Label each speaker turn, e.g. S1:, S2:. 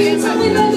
S1: It's only love.